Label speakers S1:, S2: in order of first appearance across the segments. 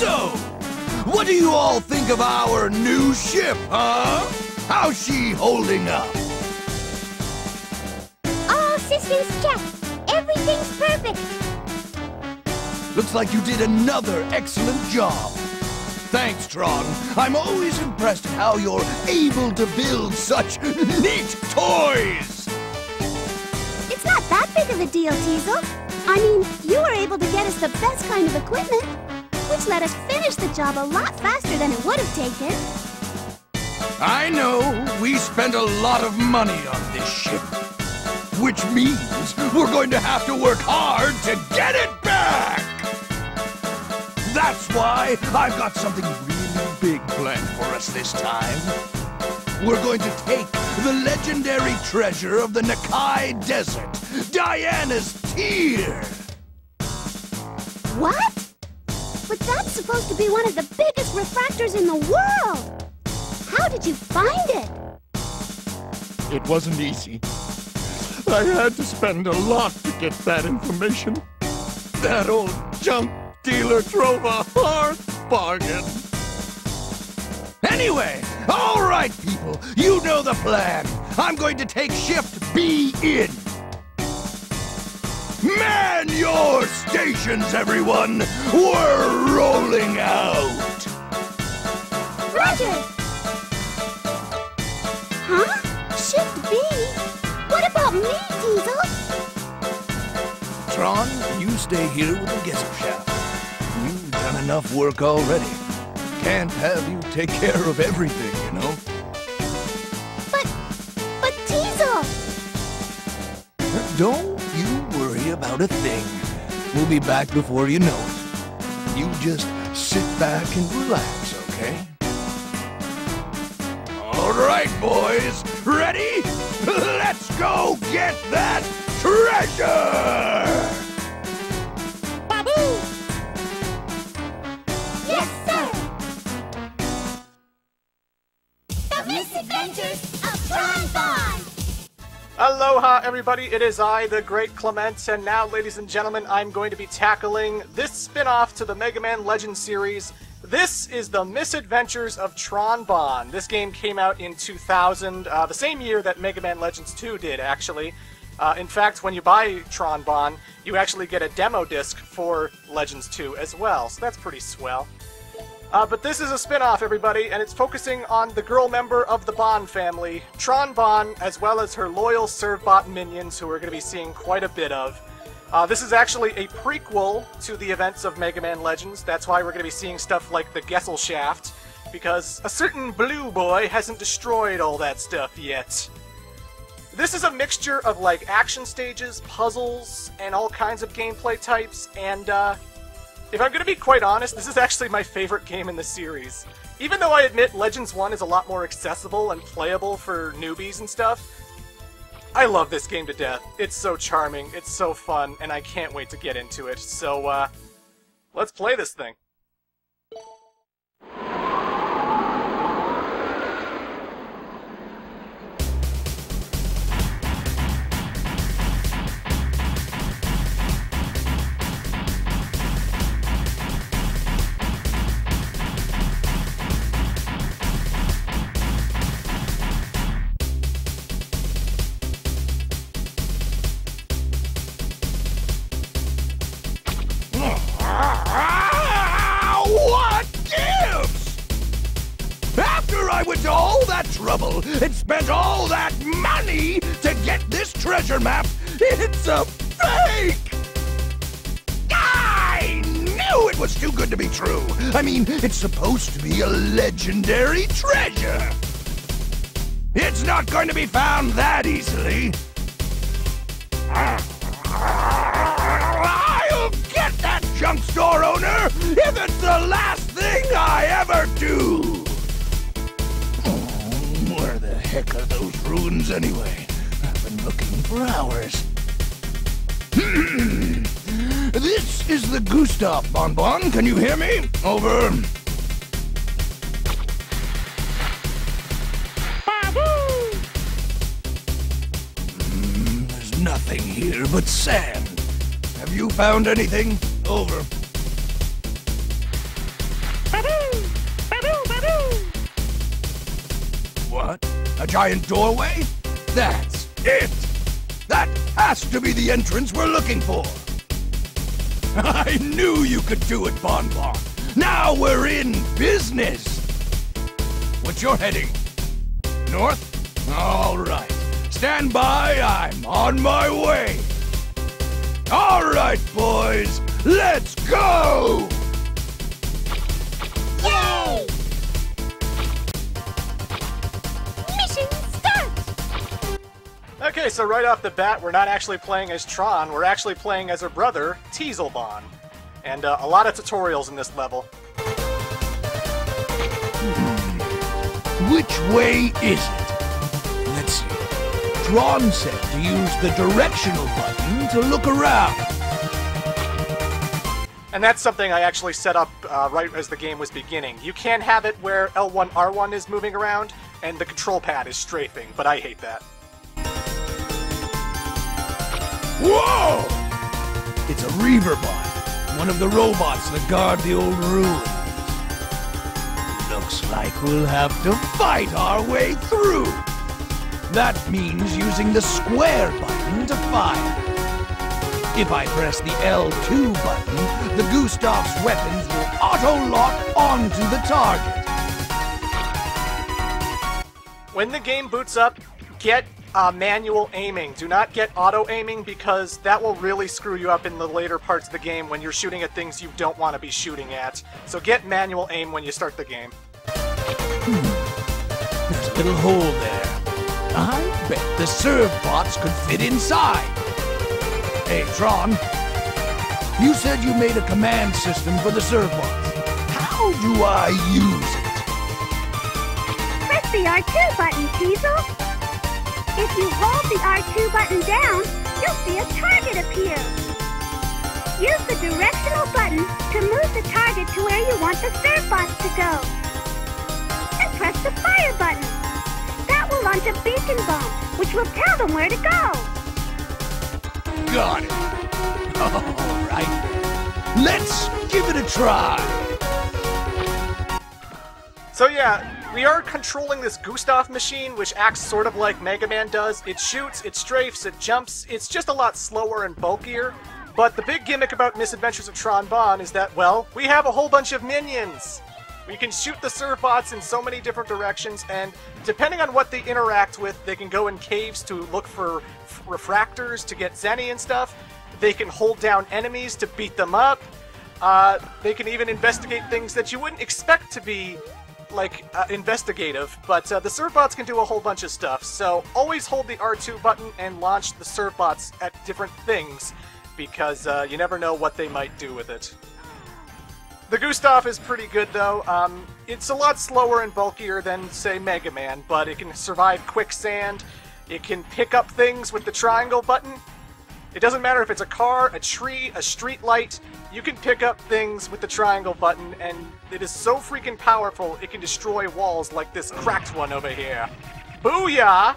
S1: So, what do you all think of our new ship, huh? How's she holding up?
S2: All systems check. Everything's perfect.
S1: Looks like you did another excellent job. Thanks, Tron. I'm always impressed at how you're able to build such neat toys.
S2: It's not that big of a deal, Teisel. I mean, you were able to get us the best kind of equipment, which let us finish the job a lot faster than it would have taken.
S1: I know we spent a lot of money on this ship, which means we're going to have to work hard to get it back. That's why I've got something really big planned for us this time. We're going to take the legendary treasure of the Nakkai Desert, Diana's Tear.
S2: What? Supposed to be one of the biggest refractors in the world. How did you find it?
S3: It wasn't easy. I had to spend a lot to get that information. That old junk dealer drove a hard bargain.
S1: Anyway, all right, people, you know the plan. I'm going to take Shift B in. Man your stations, everyone! We're rolling out!
S2: Roger! Huh? Shift B? What about me, Teisel?
S1: Tron, you stay here with the Gesellschaft. You've done enough work already. Can't have you take care of everything, you know?
S2: But, but Teisel!
S1: Don't about a thing. We'll be back before you know it. You just sit back and relax, okay? All right, boys. Ready? Let's go get that treasure!
S4: Aloha, everybody. It is I, the Great Clement, and now, ladies and gentlemen, I'm going to be tackling this spin off to the Mega Man Legends series. This is the Misadventures of Tron Bonne. This game came out in 2000, uh, the same year that Mega Man Legends 2 did, actually. Uh, in fact, when you buy Tron Bonne, you actually get a demo disc for Legends 2 as well, so that's pretty swell. Uh, but this is a spin-off, everybody, and it's focusing on the girl member of the Bonne family, Tron Bonne, as well as her loyal Servbot minions, who we're going to be seeing quite a bit of. Uh, this is actually a prequel to the events of Mega Man Legends. That's why we're going to be seeing stuff like the Gesellschaft, because a certain blue boy hasn't destroyed all that stuff yet. This is a mixture of like action stages, puzzles, and all kinds of gameplay types, and uh, if I'm going to be quite honest, this is actually my favorite game in the series. Even though I admit Legends 1 is a lot more accessible and playable for newbies and stuff, I love this game to death. It's so charming, it's so fun, and I can't wait to get into it. So, uh, let's play this thing.
S1: Went to all that trouble and spent all that money to get this treasure map, it's a fake! I knew it was too good to be true. I mean, it's supposed to be a legendary treasure. It's not going to be found that easily. I'll get that junk store owner if it's the last thing I ever do. Heck are those ruins anyway? I've been looking for hours. this is the Gustav Bonbon. Can you hear me? Over. Mm, There's nothing here but sand. Have you found anything? Over. A giant doorway? That's it! That has to be the entrance we're looking for! I knew you could do it, Bon Bon! Now we're in business! What's your heading? North? All right. Stand by, I'm on my way! All right, boys, let's go!
S4: Okay, so right off the bat, we're not actually playing as Tron, we're actually playing as her brother, Teisel Bonne. And uh, a lot of tutorials in this level.
S1: Which way is it? Let's see. Tron said to use the directional button to look around.
S4: And that's something I actually set up uh, right as the game was beginning. You can have it where L1, R1 is moving around, and the control pad is strafing, but I hate that.
S1: Whoa! It's a Reaverbot, one of the robots that guard the old ruins. Looks like we'll have to fight our way through. That means using the square button to fire. If I press the L2 button, the Gustav's weapons will auto-lock onto the target.
S4: When the game boots up, get uh, manual aiming. Do not get auto aiming because that will really screw you up in the later parts of the game when you're shooting at things you don't want to be shooting at. So get manual aim when you start the game.
S1: There's a little hole there. I bet the serve bots could fit inside. Hey, Tron. You said you made a command system for the Servbots. How do I use it?
S2: Press the R2 button, Teisel. See a target appear. Use the directional button to move the target to where you want the Servbots to go. And press the fire button. That will launch a beacon bomb, which will tell them where to go.
S1: Got it. All right. Let's give it a try.
S4: So yeah, we are controlling this Gustav machine, which acts sort of like Mega Man does. It shoots, it strafes, it jumps. It's just a lot slower and bulkier. But the big gimmick about Misadventures of Tron Bonne is that, well, we have a whole bunch of minions. We can shoot the Servbots in so many different directions, and depending on what they interact with, they can go in caves to look for refractors to get Zenny and stuff. They can hold down enemies to beat them up. Uh, they can even investigate things that you wouldn't expect to be like uh, investigative, but uh, the Servbots can do a whole bunch of stuff. So always hold the R2 button and launch the Servbots at different things, because uh, you never know what they might do with it. The Gustav is pretty good though. Um, it's a lot slower and bulkier than say Mega Man, but it can survive quicksand. It can pick up things with the triangle button. It doesn't matter if it's a car, a tree, a street light. You can pick up things with the triangle button, and it is so freaking powerful it can destroy walls like this cracked one over here. Booyah!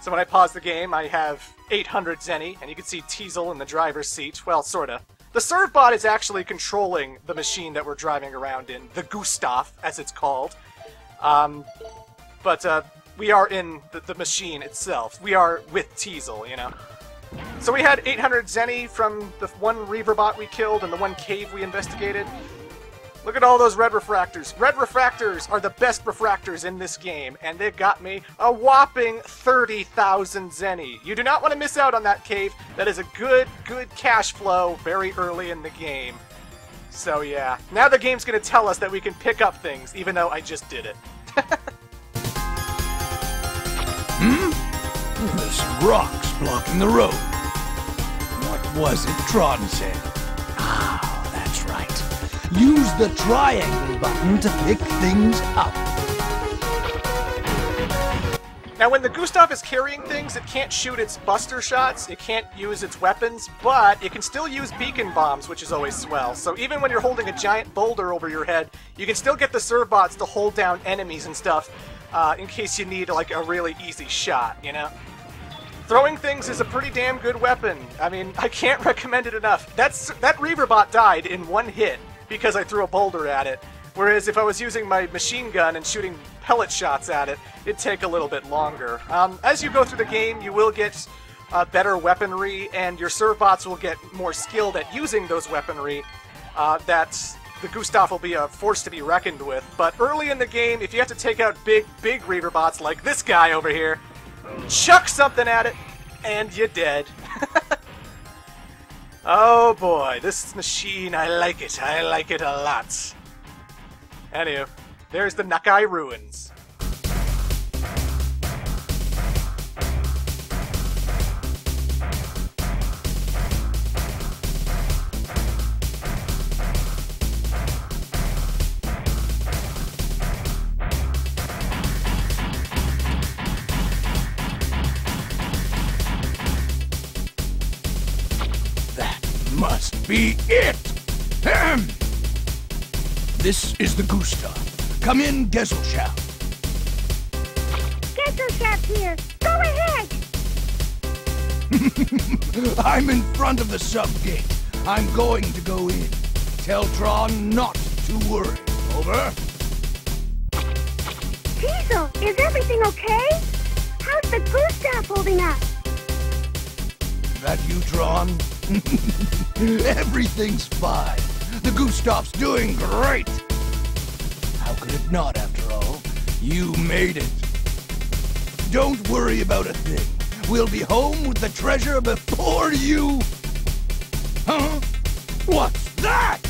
S4: So when I pause the game, I have 800 Zenny, and you can see Teisel in the driver's seat. Well, sorta. The Servbot is actually controlling the machine that we're driving around in, the Gustav, as it's called. Um, but uh, we are in the, the machine itself. We are with Teisel, you know. So we had 800 Zenny from the one Reaverbot we killed and the one cave we investigated. Look at all those red refractors. Red refractors are the best refractors in this game, and they got me a whopping 30,000 Zenny. You do not want to miss out on that cave. That is a good, good cash flow very early in the game. So yeah, now the game's going to tell us that we can pick up things, even though I just did it. Hmm?
S1: There's some rocks blocking the road. What was it Tron said? Ah, that's right. Use the triangle button to pick things up.
S4: Now, when the Gustav is carrying things, it can't shoot its buster shots, it can't use its weapons, but it can still use beacon bombs, which is always swell. So even when you're holding a giant boulder over your head, you can still get the Servbots to hold down enemies and stuff uh, in case you need like a really easy shot, you know? Throwing things is a pretty damn good weapon. I mean, I can't recommend it enough. That's that Reaverbot died in one hit because I threw a boulder at it. Whereas if I was using my machine gun and shooting pellet shots at it, it'd take a little bit longer. Um, as you go through the game, you will get uh, better weaponry, and your servbots will get more skilled at using those weaponry. Uh, that the Gustav will be a force to be reckoned with. But early in the game, if you have to take out big, big Reaver bots like this guy over here, chuck something at it, and you're dead. oh boy, this machine, I like it. I like it a lot. Anyway, there's the Nakkai Ruins.
S1: Be it! Ahem. This is the Gustav. Come in, Gesellschaft.
S2: Gesellschaft here. Go ahead.
S1: I'm in front of the sub gate. I'm going to go in. Tell Tron not to worry. Over.
S2: Teisel, is everything okay? How's the Gustav holding up?
S1: That you, Tron? Everything's fine. The Gustav's doing great. How could it not, after all? You made it. Don't worry about a thing. We'll be home with the treasure before you... Huh? What's that?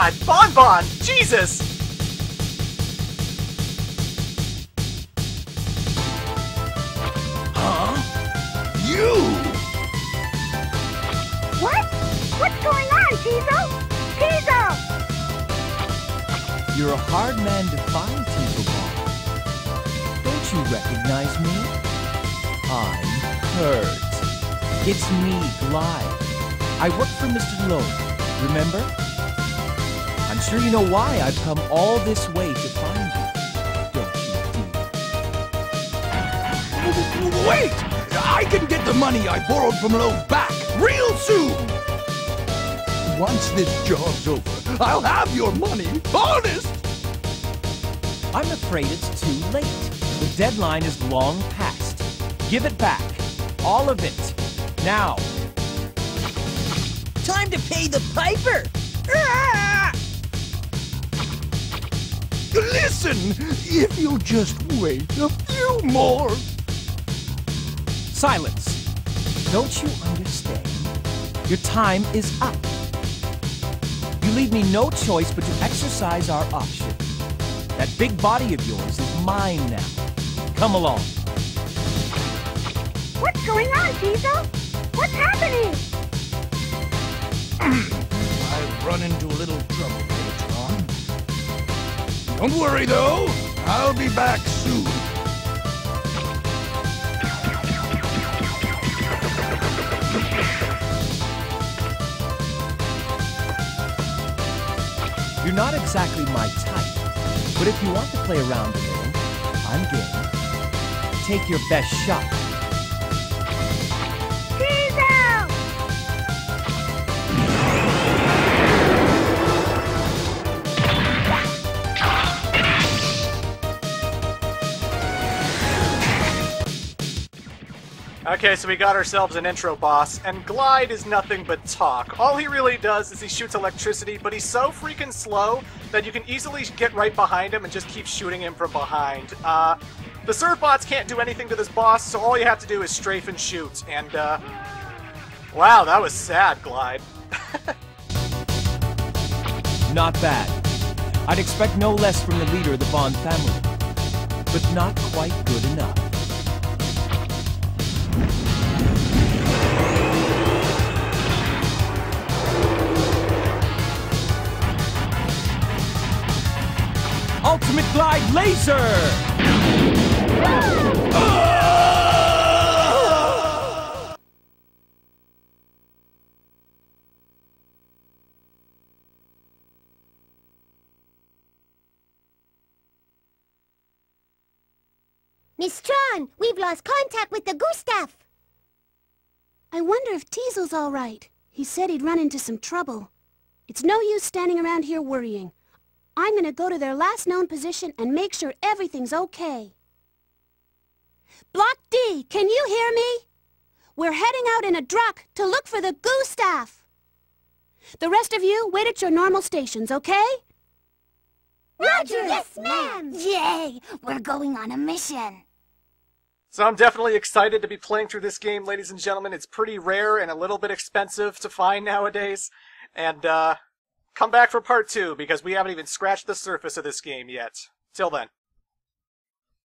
S4: God! Bon Bon! Jesus!
S1: Huh? You!
S2: What? What's going on, Teisel? Teisel!
S5: You're a hard man to find, Tinkerbell. Don't you recognize me? I'm Kurt. It's me, Glide. I work for Mr. Lowe, remember? Sure you know why I've come all this way to find you. Don't you, dear?
S1: Wait! I can get the money I borrowed from Lowe back real soon! Once this job's over, I'll have your money, honest!
S5: I'm afraid it's too late. The deadline is long past. Give it back. All of it. Now. Time to pay the piper! Ah!
S1: Listen! If you'll just wait a few more...
S5: Silence. Don't you understand? Your time is up. You leave me no choice but to exercise our option. That big body of yours is mine now. Come along.
S2: What's going on, Teisel? What's happening?
S1: I've run into a little trouble later on. Don't worry, though. I'll be back soon.
S5: You're not exactly my type, but if you want to play around a little, I'm game. Take your best shot.
S4: Okay, so we got ourselves an intro boss, and Glide is nothing but talk. All he really does is he shoots electricity, but he's so freaking slow that you can easily get right behind him and just keep shooting him from behind. Uh, the Servbots can't do anything to this boss, so all you have to do is strafe and shoot, and, uh... Wow, that was sad, Glide.
S5: Not bad. I'd expect no less from the leader of the Bonne family. But not quite good enough. Ultimate Glide Laser!
S6: Miss Tron, we've lost contact with the Gustav.
S7: I wonder if Teisel's all right. He said he'd run into some trouble. It's no use standing around here worrying. I'm gonna go to their last known position and make sure everything's okay. Block D, can you hear me? We're heading out in a druck to look for the Gustav. The rest of you, wait at your normal stations, okay?
S6: Roger, yes, ma'am. Yay, we're going on a mission.
S4: So I'm definitely excited to be playing through this game, ladies and gentlemen. It's pretty rare and a little bit expensive to find nowadays. And, uh, come back for part two, because we haven't even scratched the surface of this game yet. Till then.